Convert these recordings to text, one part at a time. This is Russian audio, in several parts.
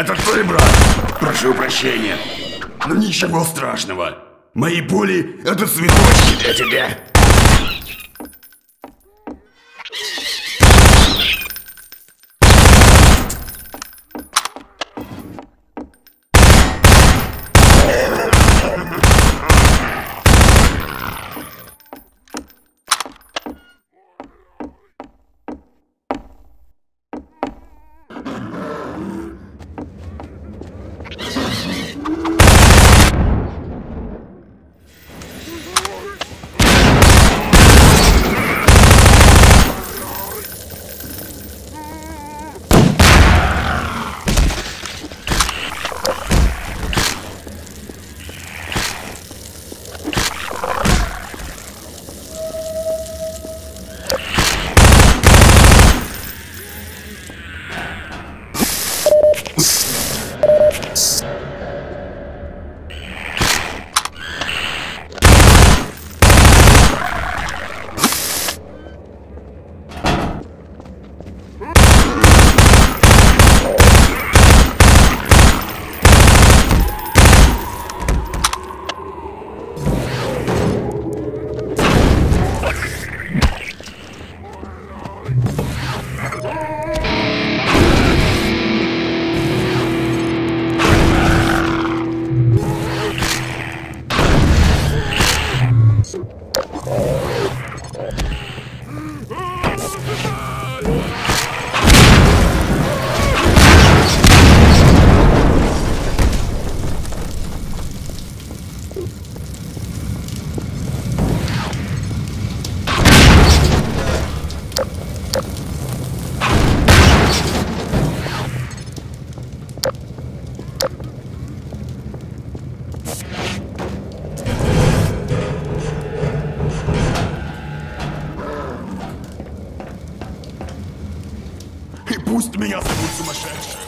Это твой брат. Прошу прощения. Но ничего страшного. Мои пули — это цветочки для тебя. Пусть меня зовут сумасшедшим.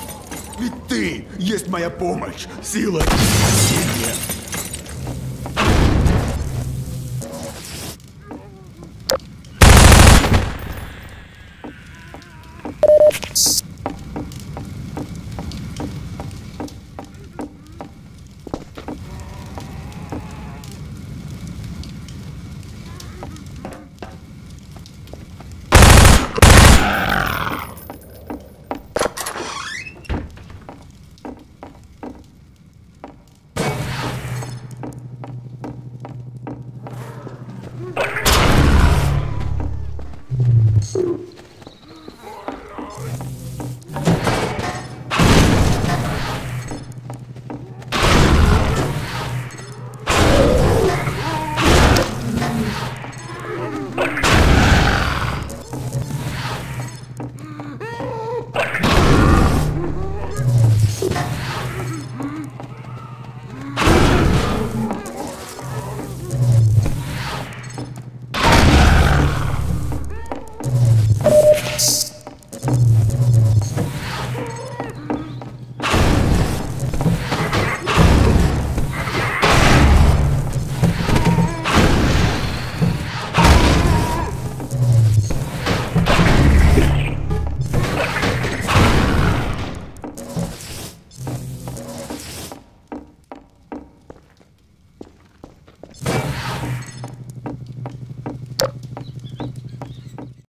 Ведь ты есть моя помощь, сила и спасение.